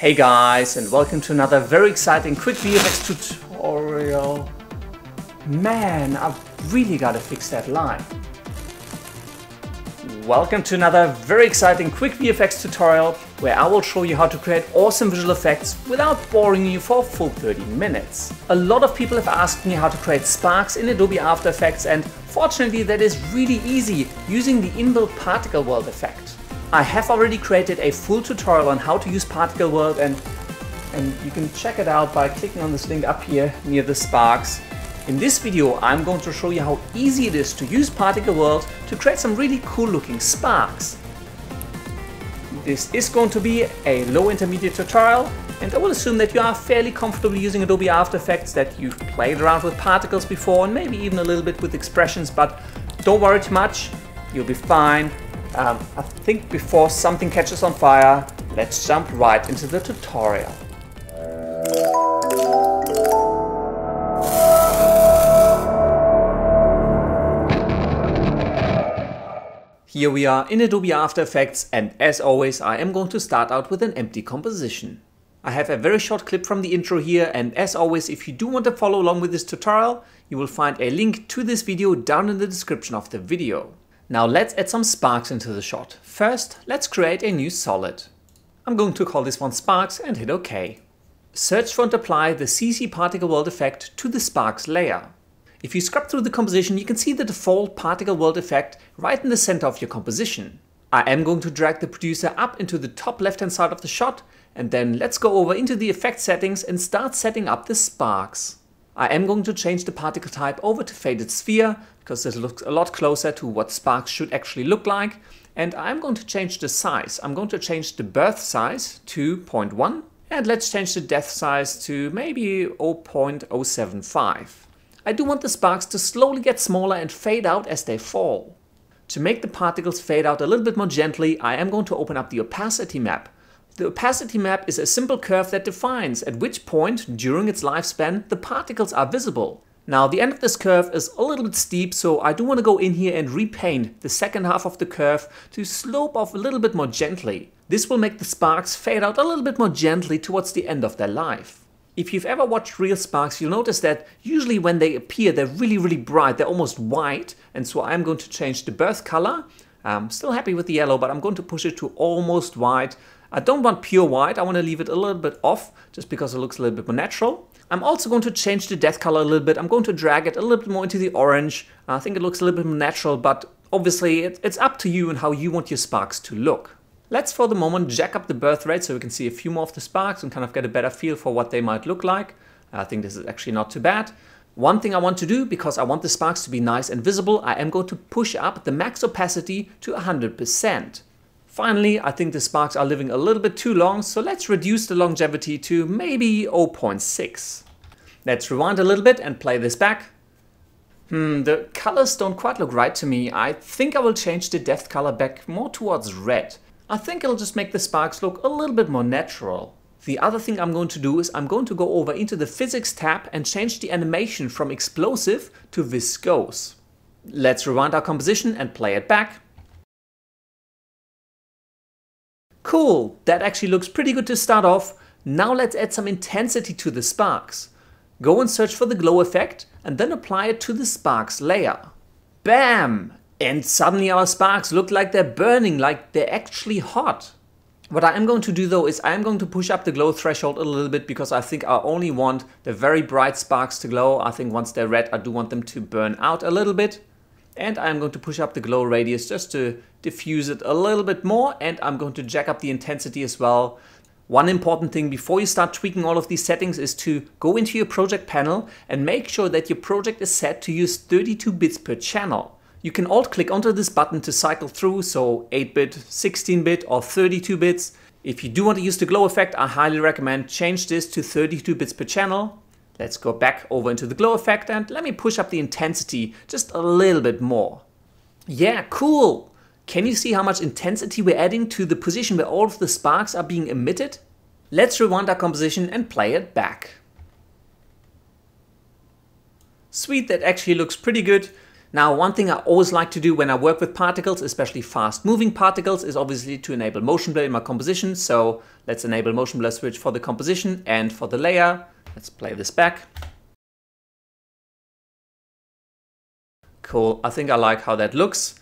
Hey guys and welcome to another very exciting quick VFX tutorial. Man, I've really got to fix that line. Welcome to another very exciting quick VFX tutorial where I will show you how to create awesome visual effects without boring you for a full 30 minutes. A lot of people have asked me how to create sparks in Adobe After Effects and fortunately that is really easy using the inbuilt particle world effect. I have already created a full tutorial on how to use Particle World and, and you can check it out by clicking on this link up here near the sparks. In this video I'm going to show you how easy it is to use Particle World to create some really cool looking sparks. This is going to be a low intermediate tutorial and I will assume that you are fairly comfortable using Adobe After Effects, that you've played around with particles before and maybe even a little bit with expressions, but don't worry too much, you'll be fine. Um, I think before something catches on fire, let's jump right into the tutorial. Here we are in Adobe After Effects and as always I am going to start out with an empty composition. I have a very short clip from the intro here and as always if you do want to follow along with this tutorial you will find a link to this video down in the description of the video. Now let's add some sparks into the shot. First, let's create a new solid. I'm going to call this one sparks and hit OK. Search for and apply the CC particle world effect to the sparks layer. If you scrub through the composition, you can see the default particle world effect right in the center of your composition. I am going to drag the producer up into the top left hand side of the shot and then let's go over into the effect settings and start setting up the sparks. I am going to change the particle type over to faded sphere because this looks a lot closer to what sparks should actually look like. And I'm going to change the size. I'm going to change the birth size to 0.1 and let's change the death size to maybe 0.075. I do want the sparks to slowly get smaller and fade out as they fall. To make the particles fade out a little bit more gently, I am going to open up the opacity map. The opacity map is a simple curve that defines at which point during its lifespan the particles are visible. Now the end of this curve is a little bit steep so I do want to go in here and repaint the second half of the curve to slope off a little bit more gently. This will make the sparks fade out a little bit more gently towards the end of their life. If you've ever watched real sparks, you'll notice that usually when they appear, they're really, really bright. They're almost white. And so I'm going to change the birth color. I'm still happy with the yellow, but I'm going to push it to almost white. I don't want pure white. I want to leave it a little bit off just because it looks a little bit more natural. I'm also going to change the death color a little bit. I'm going to drag it a little bit more into the orange. I think it looks a little bit more natural, but obviously it's up to you and how you want your sparks to look. Let's for the moment jack up the birth rate so we can see a few more of the sparks and kind of get a better feel for what they might look like. I think this is actually not too bad. One thing I want to do, because I want the sparks to be nice and visible, I am going to push up the max opacity to 100%. Finally, I think the sparks are living a little bit too long, so let's reduce the longevity to maybe 0.6. Let's rewind a little bit and play this back. Hmm, the colors don't quite look right to me. I think I will change the death color back more towards red. I think it'll just make the sparks look a little bit more natural. The other thing I'm going to do is I'm going to go over into the physics tab and change the animation from explosive to viscose. Let's rewind our composition and play it back. Cool, that actually looks pretty good to start off. Now let's add some intensity to the sparks. Go and search for the glow effect and then apply it to the sparks layer. Bam! And suddenly our sparks look like they're burning, like they're actually hot. What I am going to do though is I am going to push up the glow threshold a little bit because I think I only want the very bright sparks to glow. I think once they're red I do want them to burn out a little bit. And I'm going to push up the glow radius just to diffuse it a little bit more and I'm going to jack up the intensity as well. One important thing before you start tweaking all of these settings is to go into your project panel and make sure that your project is set to use 32 bits per channel. You can alt click onto this button to cycle through, so 8-bit, 16-bit or 32 bits. If you do want to use the glow effect, I highly recommend change this to 32 bits per channel. Let's go back over into the glow effect and let me push up the intensity just a little bit more. Yeah, cool! Can you see how much intensity we're adding to the position where all of the sparks are being emitted? Let's rewind our composition and play it back. Sweet, that actually looks pretty good. Now, one thing I always like to do when I work with particles, especially fast moving particles, is obviously to enable motion blur in my composition. So let's enable motion blur switch for the composition and for the layer. Let's play this back. Cool, I think I like how that looks.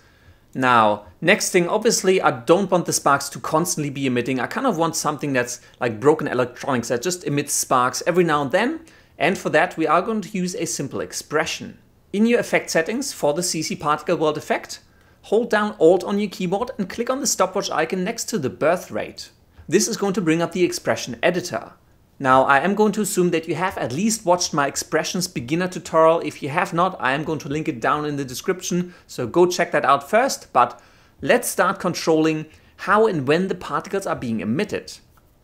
Now, next thing, obviously I don't want the sparks to constantly be emitting. I kind of want something that's like broken electronics that just emits sparks every now and then. And for that, we are going to use a simple expression. In your effect settings for the CC particle world effect, hold down Alt on your keyboard and click on the stopwatch icon next to the birth rate. This is going to bring up the expression editor. Now I am going to assume that you have at least watched my expressions beginner tutorial. If you have not, I am going to link it down in the description, so go check that out first. But let's start controlling how and when the particles are being emitted.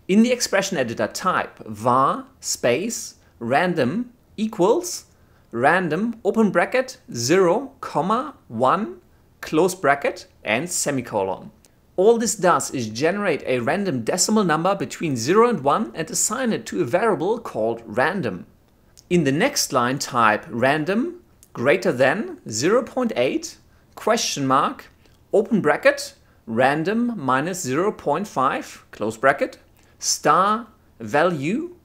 In the expression editor type var space random equals random open bracket 0 comma 1 close bracket and semicolon. All this does is generate a random decimal number between 0 and 1 and assign it to a variable called random. In the next line type random greater than 0.8 question mark open bracket random minus 0.5 close bracket star value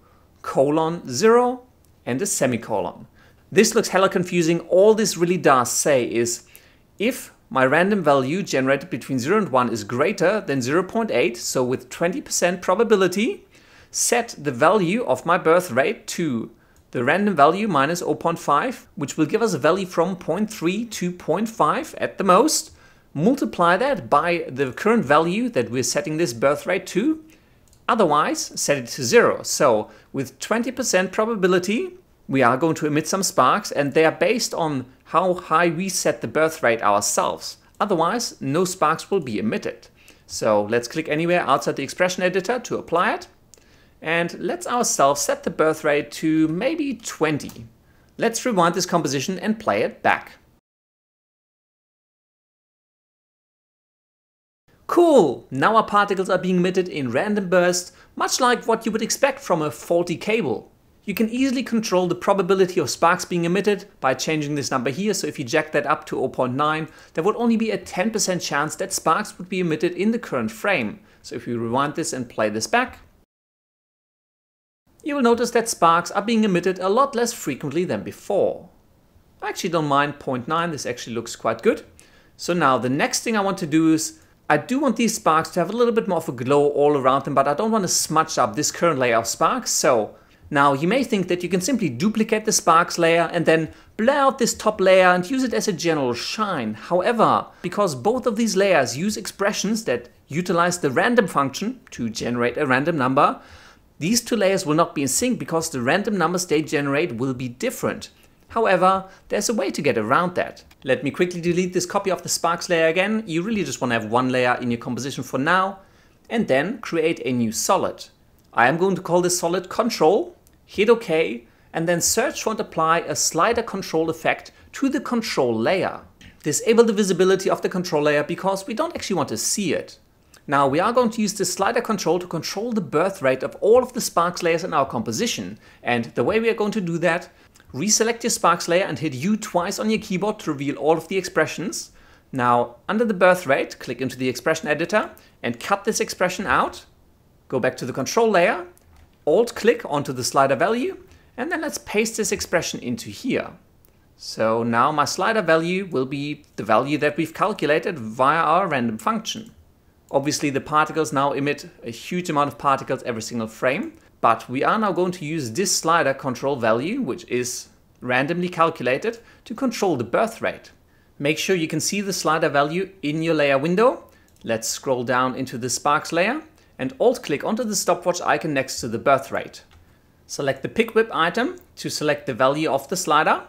colon 0 and a semicolon. This looks hella confusing. All this really does say is if my random value generated between 0 and 1 is greater than 0.8, so with 20% probability, set the value of my birth rate to the random value minus 0.5, which will give us a value from 0.3 to 0.5 at the most. Multiply that by the current value that we're setting this birth rate to. Otherwise, set it to 0. So with 20% probability, we are going to emit some sparks and they are based on how high we set the birth rate ourselves. Otherwise, no sparks will be emitted. So let's click anywhere outside the expression editor to apply it. And let's ourselves set the birth rate to maybe 20. Let's rewind this composition and play it back. Cool! Now our particles are being emitted in random bursts, much like what you would expect from a faulty cable. You can easily control the probability of sparks being emitted by changing this number here. So if you jack that up to 0.9, there would only be a 10% chance that sparks would be emitted in the current frame. So if we rewind this and play this back, you will notice that sparks are being emitted a lot less frequently than before. I actually don't mind 0.9, this actually looks quite good. So now the next thing I want to do is I do want these sparks to have a little bit more of a glow all around them, but I don't want to smudge up this current layer of sparks. So now you may think that you can simply duplicate the sparks layer and then blur out this top layer and use it as a general shine. However, because both of these layers use expressions that utilize the random function to generate a random number, these two layers will not be in sync because the random numbers they generate will be different. However, there's a way to get around that. Let me quickly delete this copy of the sparks layer again. You really just want to have one layer in your composition for now and then create a new solid. I am going to call this solid control hit OK, and then search and apply a slider control effect to the control layer. Disable the visibility of the control layer because we don't actually want to see it. Now we are going to use this slider control to control the birth rate of all of the sparks layers in our composition. And the way we are going to do that, reselect your sparks layer and hit U twice on your keyboard to reveal all of the expressions. Now under the birth rate, click into the expression editor and cut this expression out. Go back to the control layer alt click onto the slider value and then let's paste this expression into here. So now my slider value will be the value that we've calculated via our random function. Obviously the particles now emit a huge amount of particles every single frame, but we are now going to use this slider control value, which is randomly calculated, to control the birth rate. Make sure you can see the slider value in your layer window. Let's scroll down into the sparks layer and alt-click onto the stopwatch icon next to the birth rate. Select the pick whip item to select the value of the slider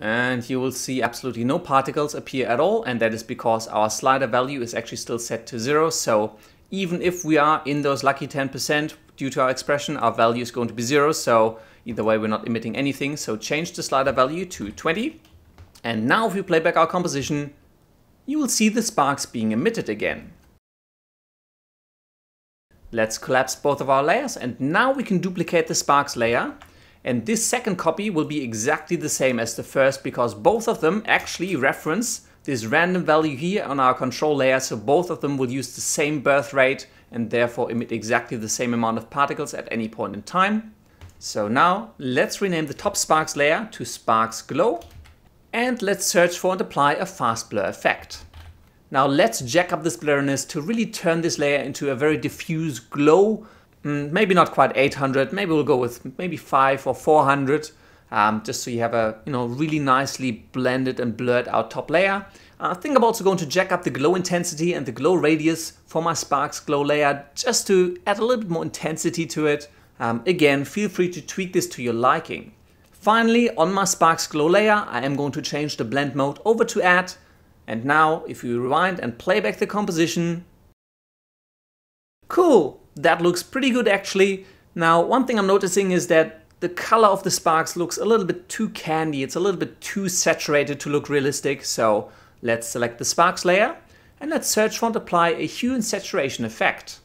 and you will see absolutely no particles appear at all and that is because our slider value is actually still set to zero so even if we are in those lucky 10% due to our expression our value is going to be zero so either way we're not emitting anything so change the slider value to 20 and now if we play back our composition you will see the sparks being emitted again. Let's collapse both of our layers and now we can duplicate the sparks layer And this second copy will be exactly the same as the first because both of them actually reference this random value here on our control layer. So both of them will use the same birth rate and therefore emit exactly the same amount of particles at any point in time. So now let's rename the top sparks layer to sparks glow and let's search for and apply a fast blur effect. Now let's jack up this blurriness to really turn this layer into a very diffuse glow. Mm, maybe not quite 800, maybe we'll go with maybe 5 or 400, um, just so you have a you know really nicely blended and blurred out top layer. Uh, I think I'm also going to jack up the glow intensity and the glow radius for my Sparks glow layer just to add a little bit more intensity to it. Um, again, feel free to tweak this to your liking. Finally, on my Sparks glow layer, I am going to change the blend mode over to add and now if you rewind and play back the composition, cool, that looks pretty good actually. Now one thing I'm noticing is that the color of the sparks looks a little bit too candy, it's a little bit too saturated to look realistic, so let's select the sparks layer and let's search for and apply a hue and saturation effect.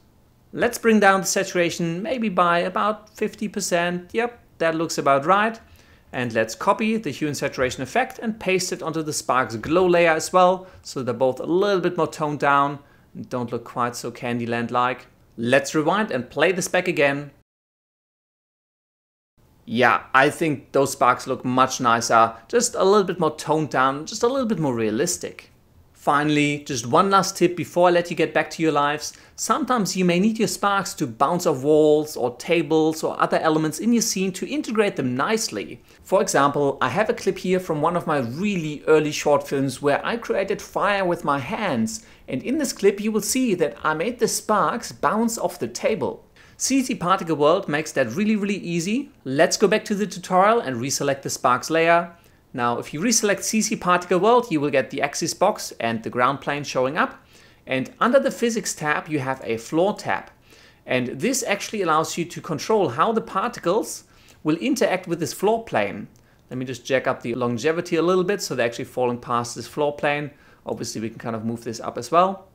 Let's bring down the saturation maybe by about 50%, yep, that looks about right. And let's copy the hue and saturation effect and paste it onto the Sparks glow layer as well, so they're both a little bit more toned down and don't look quite so Candyland-like. Let's rewind and play this back again. Yeah, I think those sparks look much nicer, just a little bit more toned down, just a little bit more realistic. Finally, just one last tip before I let you get back to your lives. Sometimes you may need your sparks to bounce off walls or tables or other elements in your scene to integrate them nicely. For example, I have a clip here from one of my really early short films where I created fire with my hands and in this clip you will see that I made the sparks bounce off the table. CC Particle World makes that really really easy. Let's go back to the tutorial and reselect the sparks layer. Now, if you reselect CC Particle World, you will get the axis box and the ground plane showing up. And under the Physics tab, you have a Floor tab. And this actually allows you to control how the particles will interact with this floor plane. Let me just jack up the longevity a little bit so they're actually falling past this floor plane. Obviously, we can kind of move this up as well.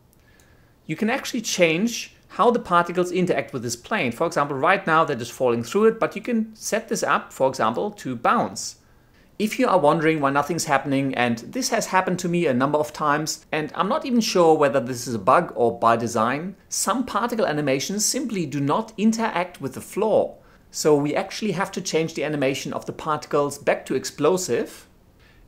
You can actually change how the particles interact with this plane. For example, right now they're just falling through it, but you can set this up, for example, to bounce. If you are wondering why nothing's happening, and this has happened to me a number of times, and I'm not even sure whether this is a bug or by design, some particle animations simply do not interact with the floor. So we actually have to change the animation of the particles back to explosive,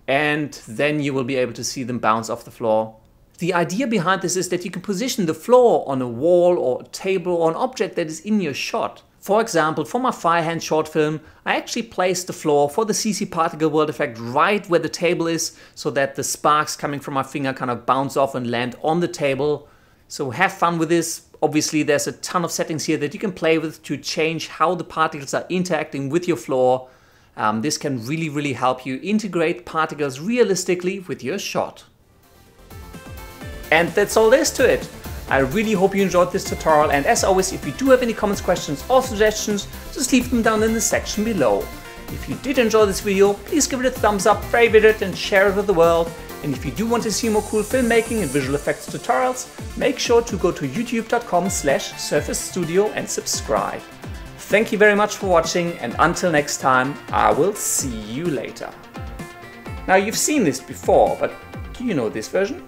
and then you will be able to see them bounce off the floor. The idea behind this is that you can position the floor on a wall or a table or an object that is in your shot. For example, for my Firehand short film, I actually placed the floor for the CC particle world effect right where the table is so that the sparks coming from my finger kind of bounce off and land on the table. So have fun with this. Obviously, there's a ton of settings here that you can play with to change how the particles are interacting with your floor. Um, this can really, really help you integrate particles realistically with your shot. And that's all there is to it. I really hope you enjoyed this tutorial and as always if you do have any comments, questions or suggestions just leave them down in the section below. If you did enjoy this video please give it a thumbs up, favorite it and share it with the world and if you do want to see more cool filmmaking and visual effects tutorials make sure to go to youtube.com slash surfaced studio and subscribe. Thank you very much for watching and until next time I will see you later. Now you've seen this before but do you know this version?